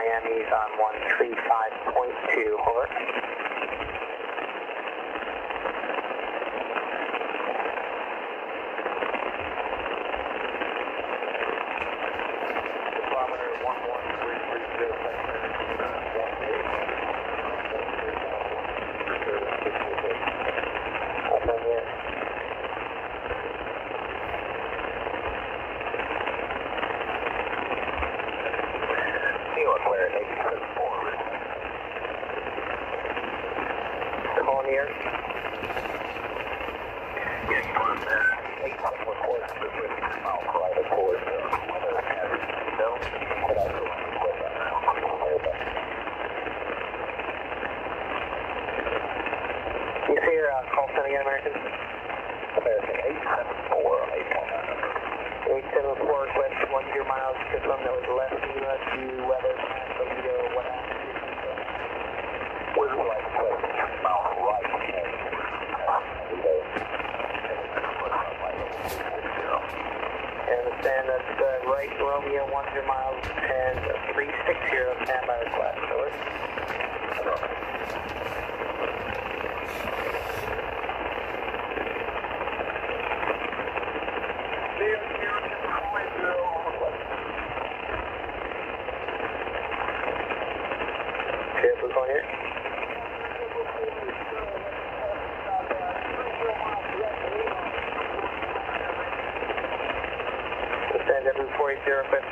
Miami's on 135.2, over.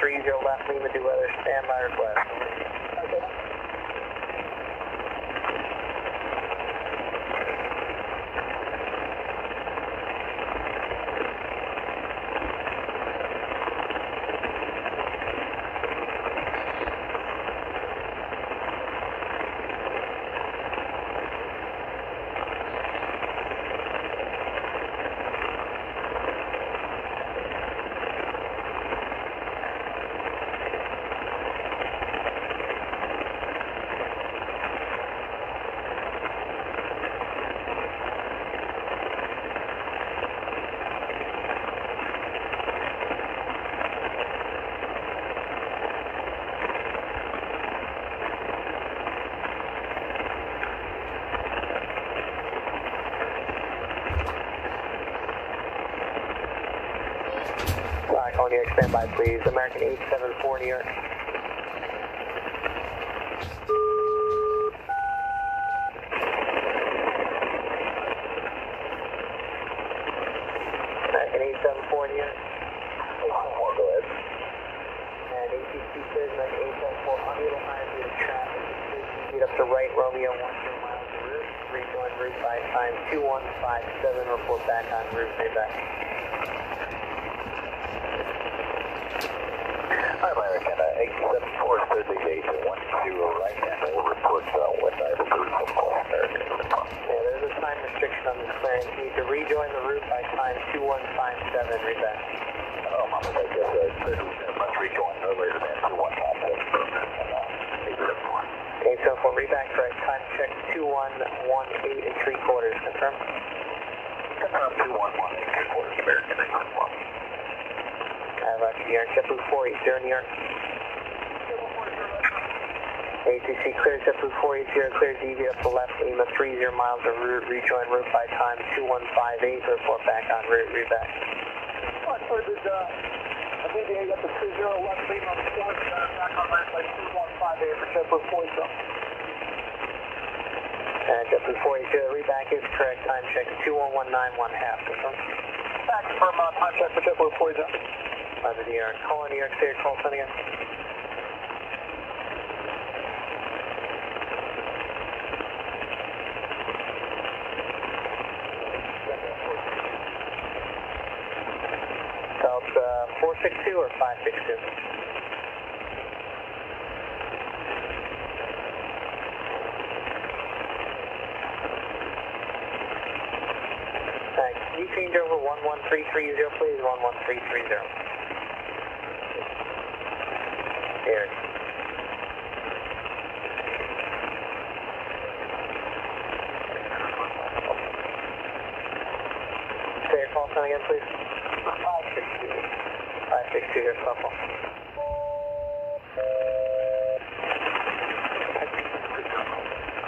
30 left Lima, do weather, stand by request. New York, standby please. American 874 New York. ATC clear, JetBlue 480, clear DV up to left, Lima 30 miles of route, rejoin route by time 2158, report back on route, reback. I heard that, uh, I think they got the 20 left lead on the fourth, back on left by 2158 for JetBlue 40. And JetBlue 480, reback is correct, time check 21191 half, confirm. Back from, uh, time check for JetBlue 40. Roger, New York, calling New York State, call sign again. Delta 462 or 562? Thanks. Can you change over 11330, please? 11330. Here. Say your call sign again, please. 562. 562 here, Buffalo.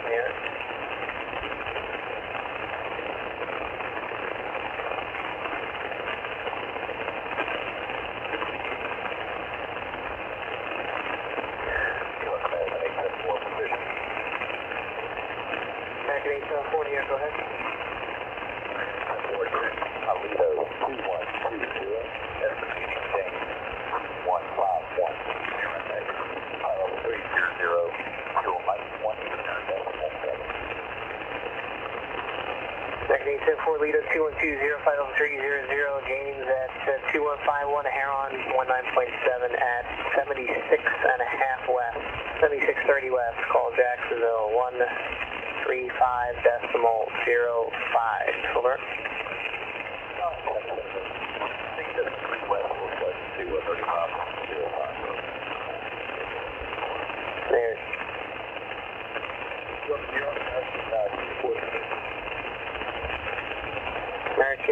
Here. American 874 here, go ahead. Alito 2120, estimating change 151, Kilo 300, fuel might 1 American 874 Lido 2120, 50300, James at uh, 2151, Heron 19.7 at 76 and a half west, 7630 west, call Jacksonville 135 decimal 05, over. There's American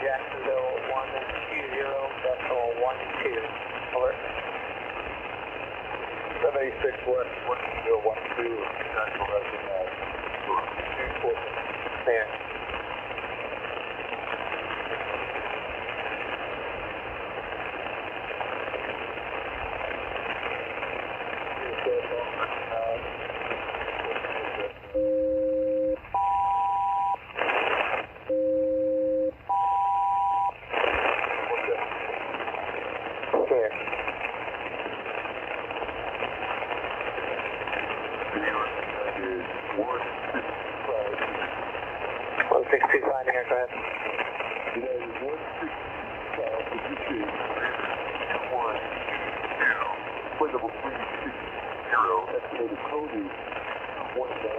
Jacksonville 120 decimal 12. Over. 786 West, 1012, Central Resident, uh, There.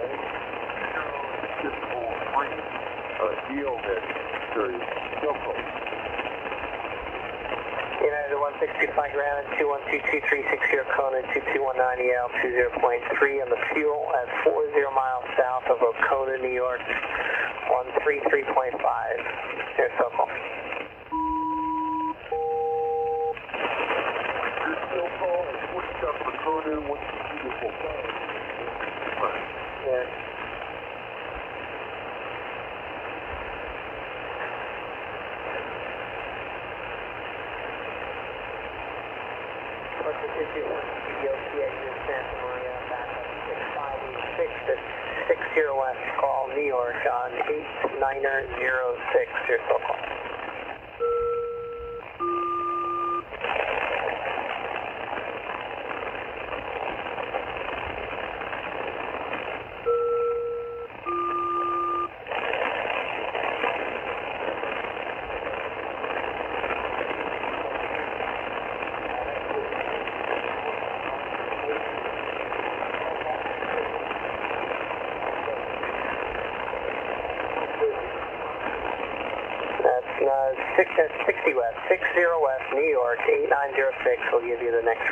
This. United 165 ground, 2122360 Kona, 2219 EL, 20.3 on the fuel at 40 miles south of Okona, New York, 133.5. Air Sokol. Air Sokol, switched up Okona, 122.5 work. 906 will give you the next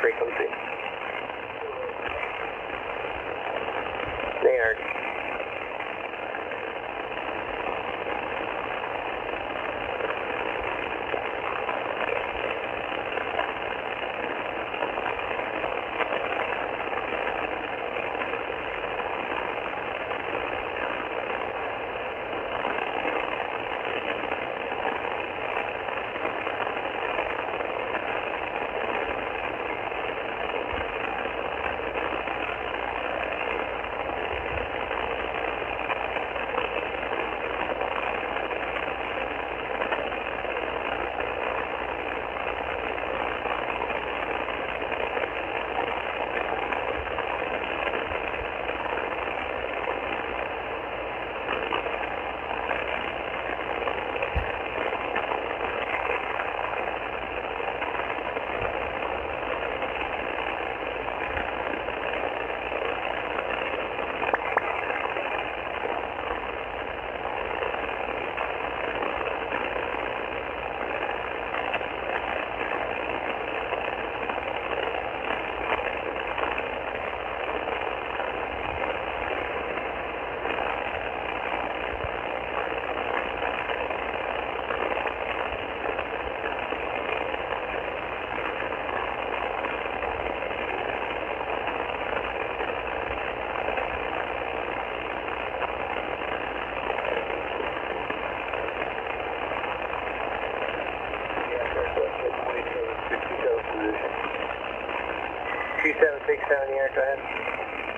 go.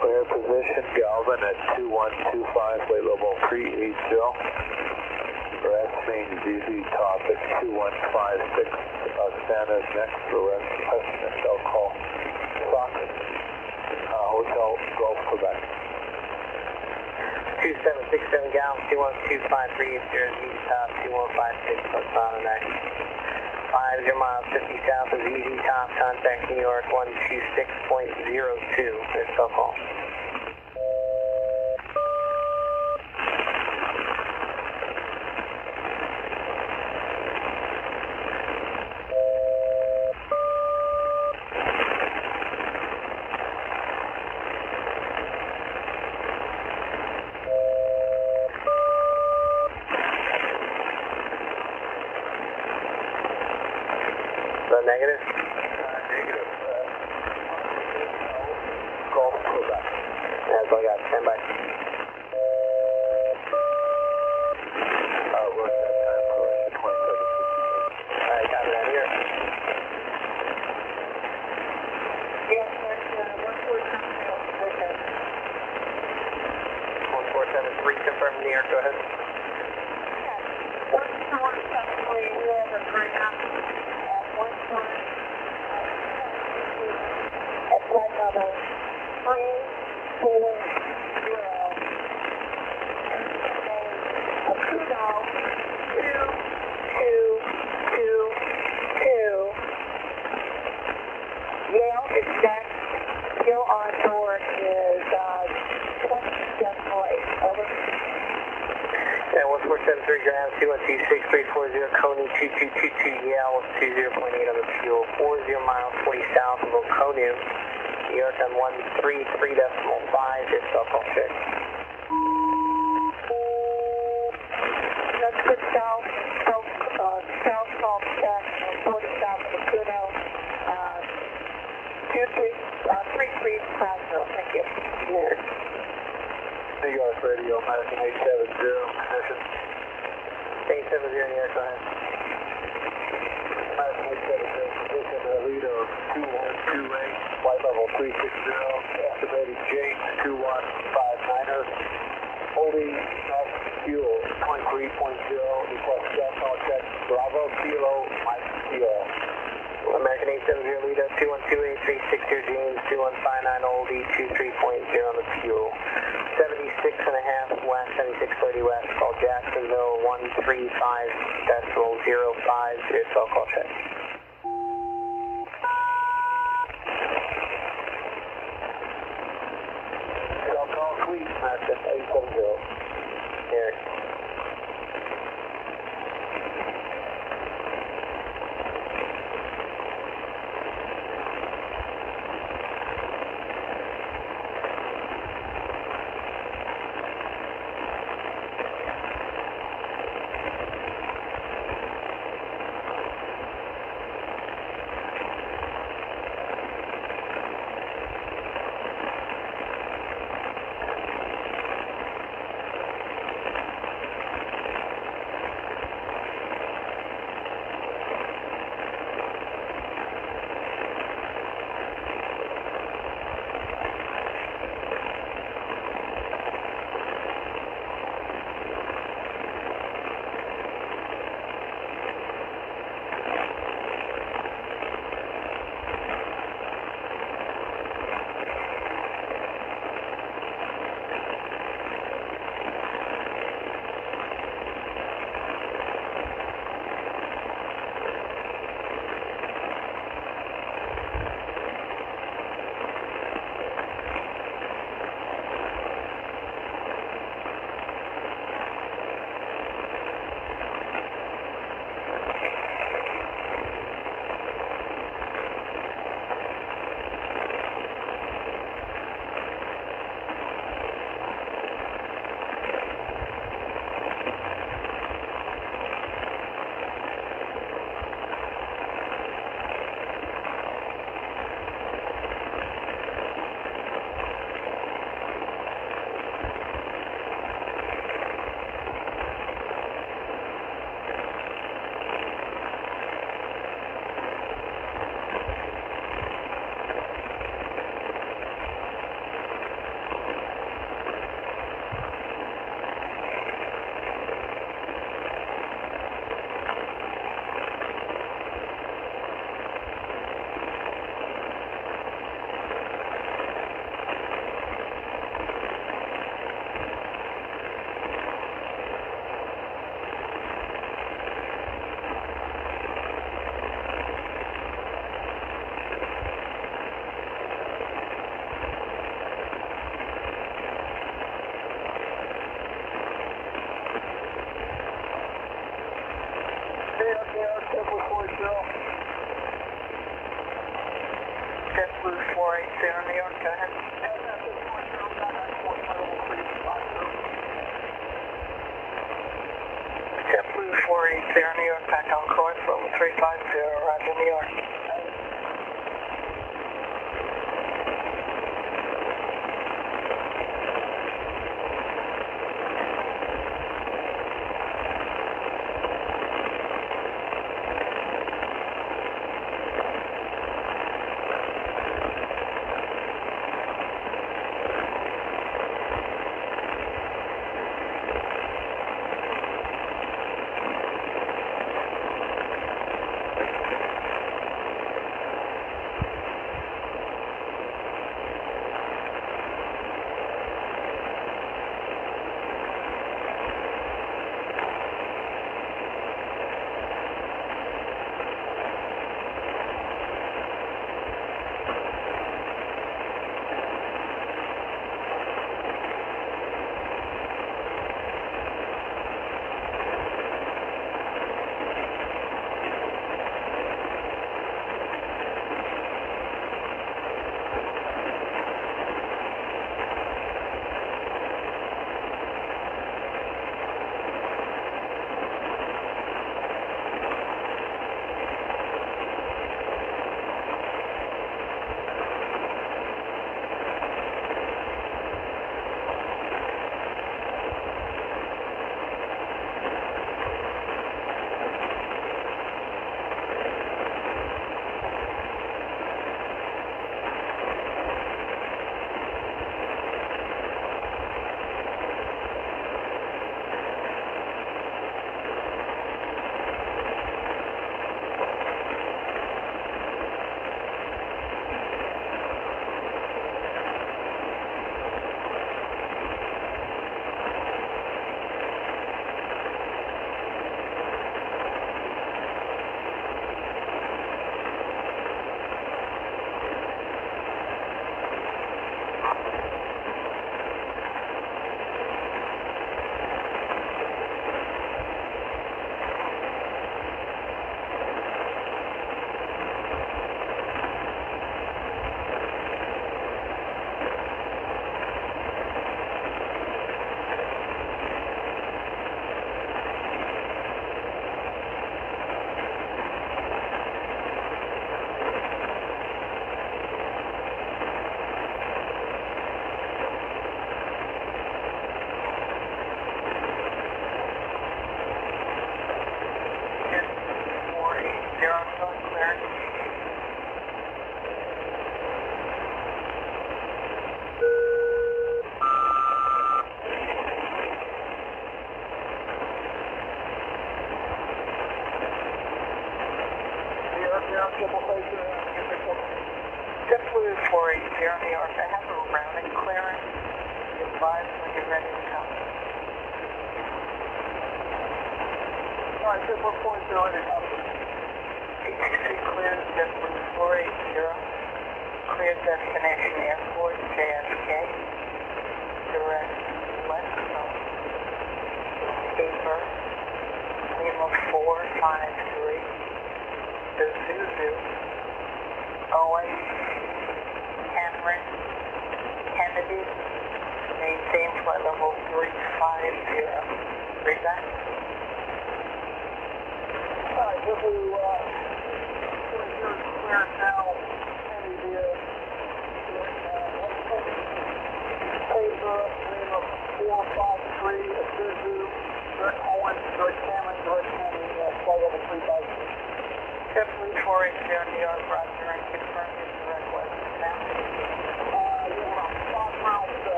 Clear position, Galvin at 2125, weight level 380. Rest main ZZ top at 2156. Oksana is next for rest. question I'll call Fox, uh, Hotel Gulf Quebec. 2767 Galvin, 2125, 380, ZZ top, 2156, Oksana next. 50 miles, 50 south of ZZ 2128, flight level 360, estimated J2159er, holding next fuel 23.0, request Delta check Bravo Kilo Mike Kilo. American 870 lead up 2128, 360 James 2159 old E23.0 on the fuel. Seventy six and a half west, 7630 west, call Jacksonville 135 decimal 05, your cell call check. Manchester 870.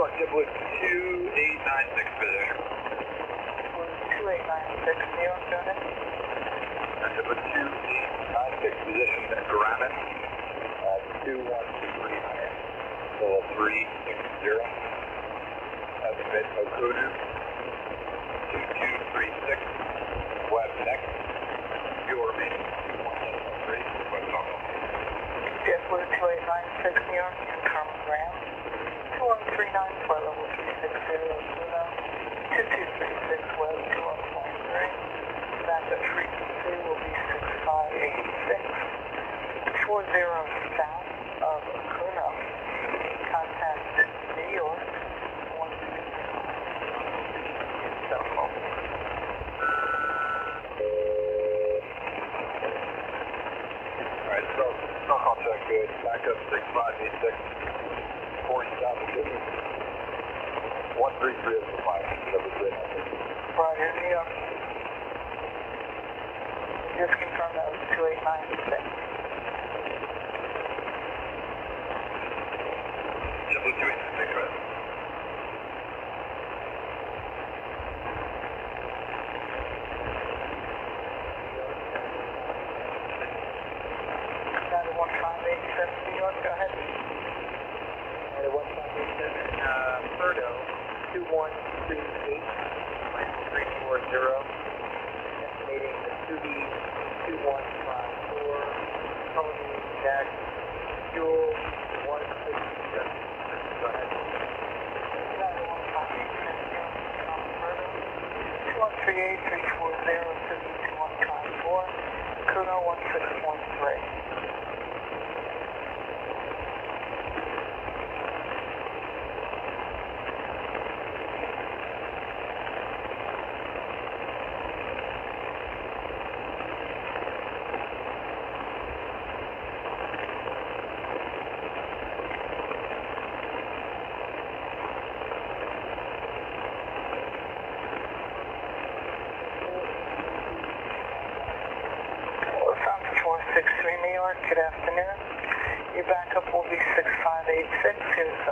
want 2896 position. 2896, New York, Jonas. Deadwood 2896 position at Granite. Uh, 21239, level 360. Estimate Okudu. 2236, web next. Fuel remaining 2113, web normal. Deadwood 2896, New York, and Carmen Graham. 394 level 3600, 2236 west 21.3. Massive will be 6586. of Acuna. Contact New York. Cell phone. Alright, so, no contact good. Backup 6586. three three of five New York. Just confirm that was 2896. Good afternoon. Your backup will be 6586, here's the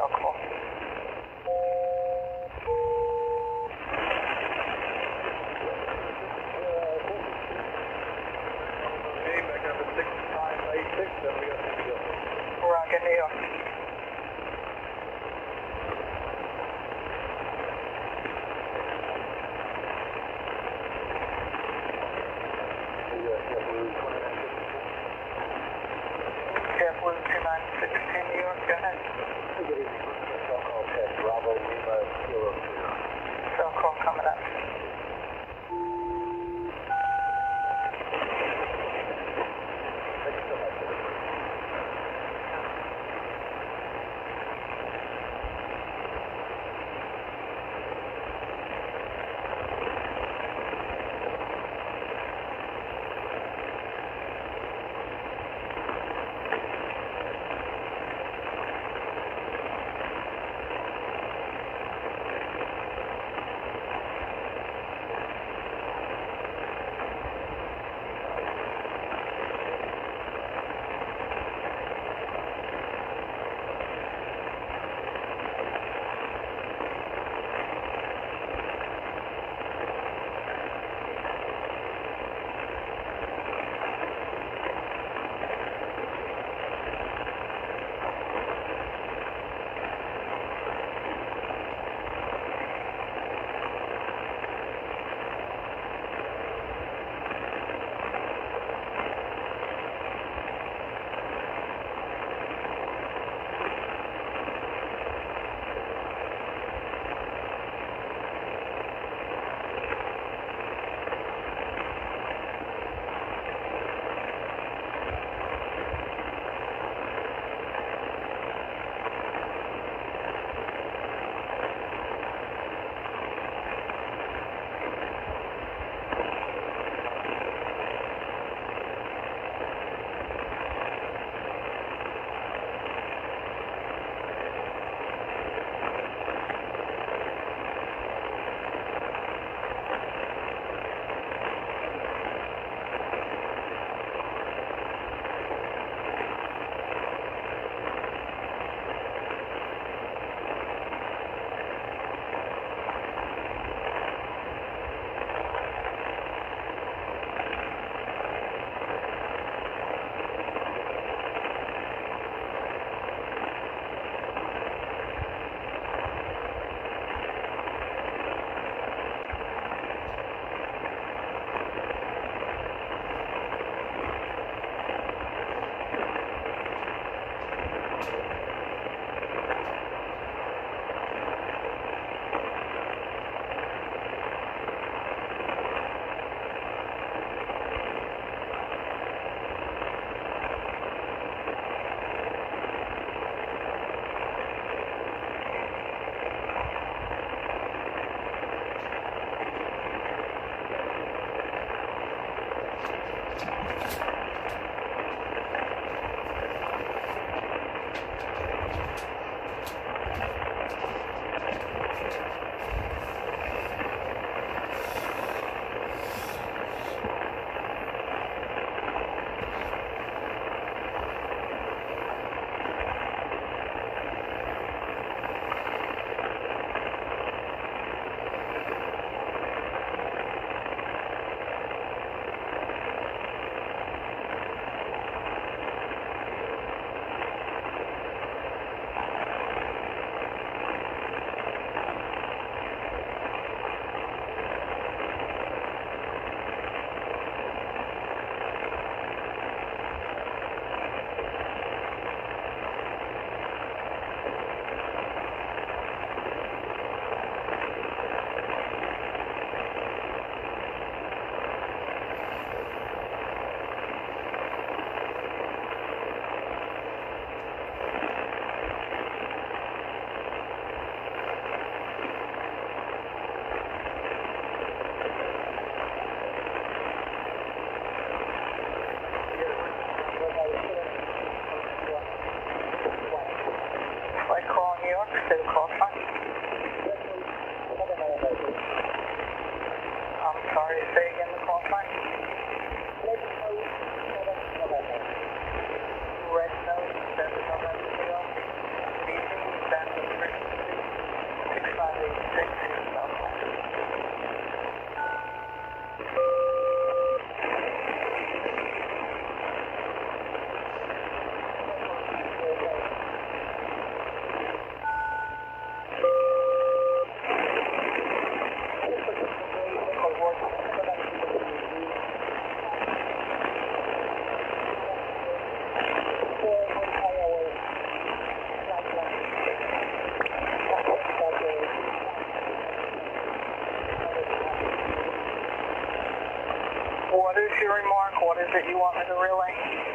it you want me to relay?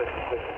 United 1669,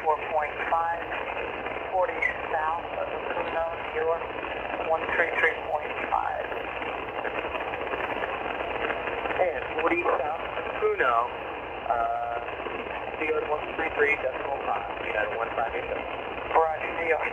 2208, Yale 14.5, 40 south of Kuno, New York 133.5. And 40 south Puno, uh, New York 133 decimal 5, United 1587. Roger, New York.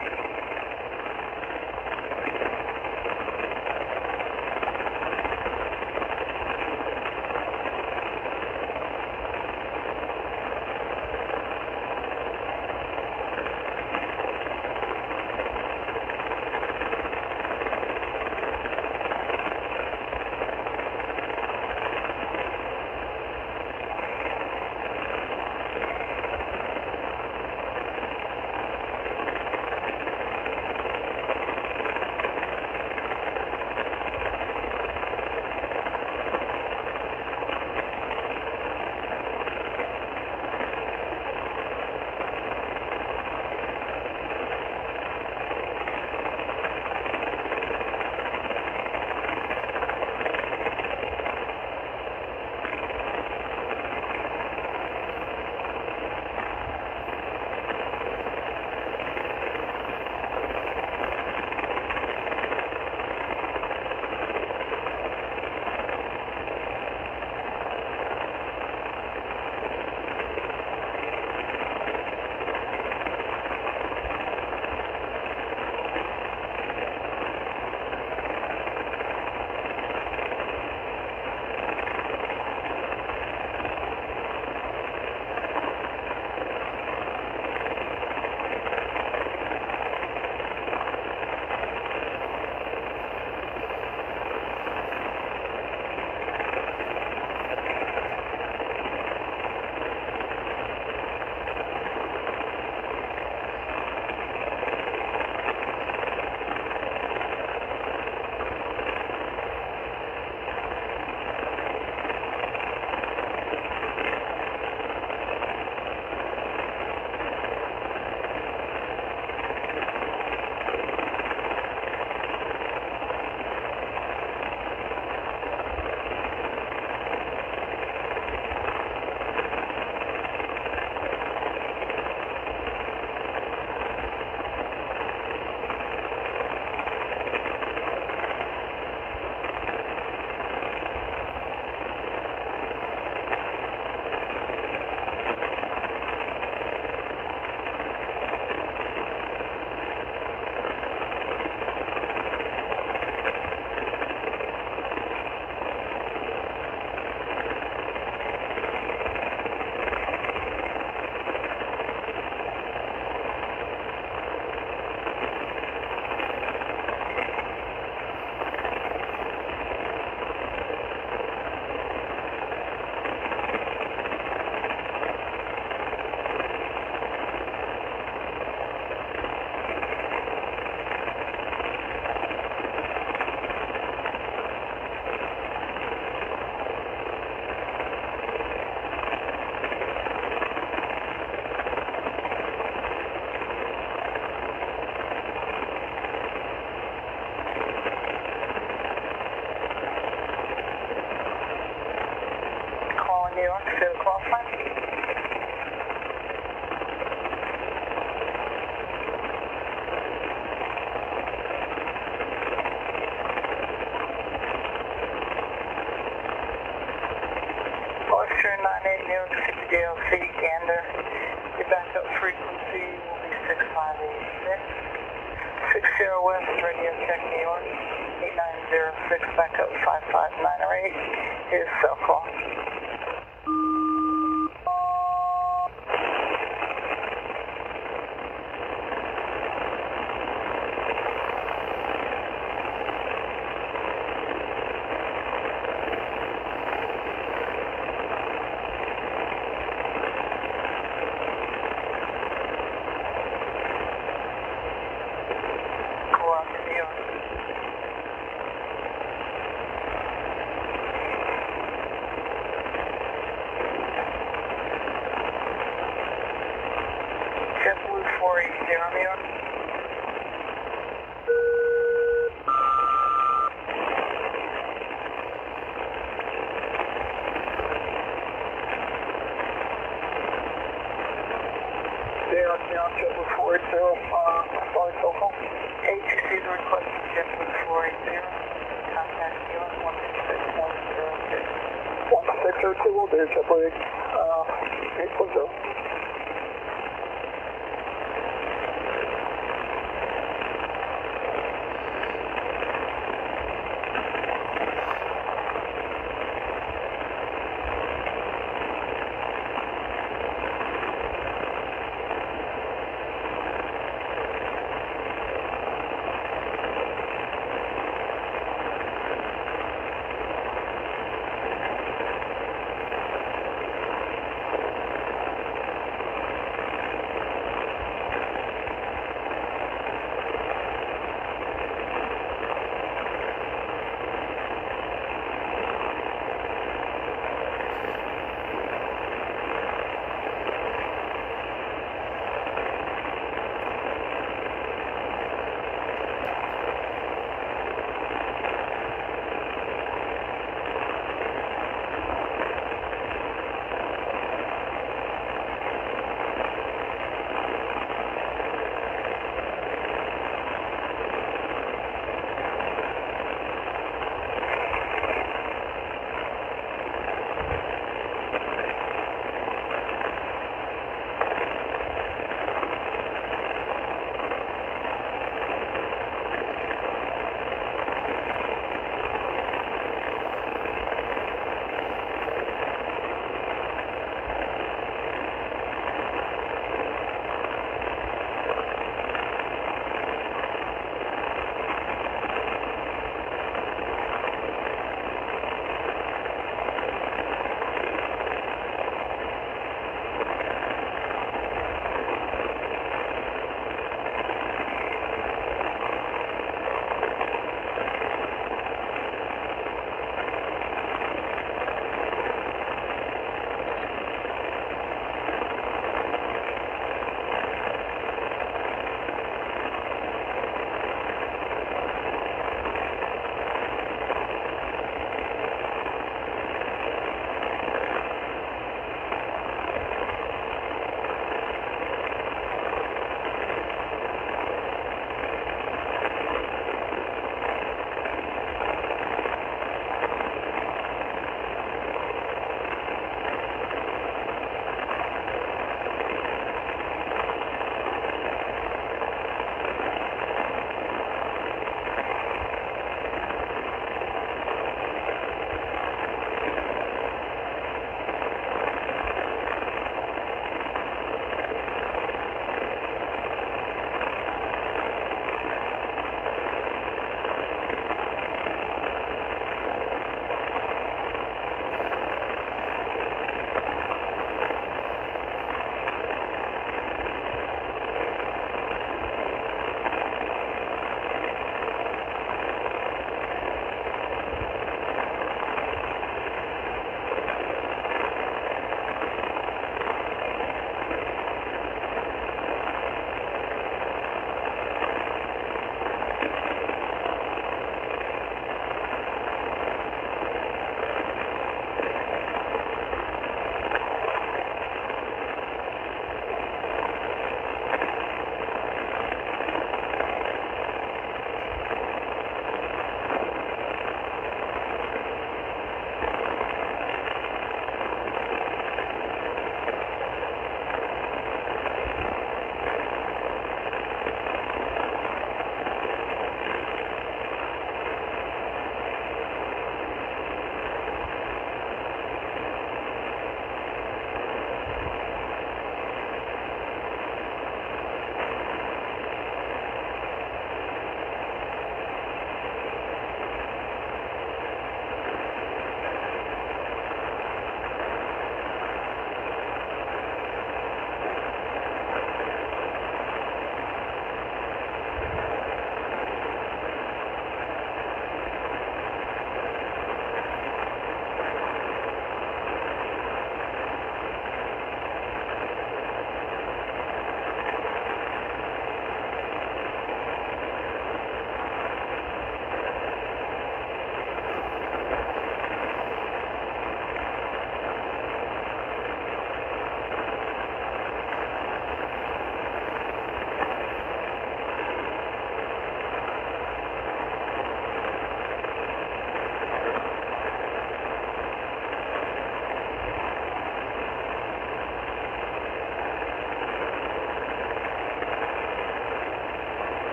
8906, backup 55908. Here's SELCAL.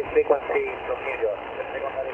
Primary frequency from New York. The secondary from New York,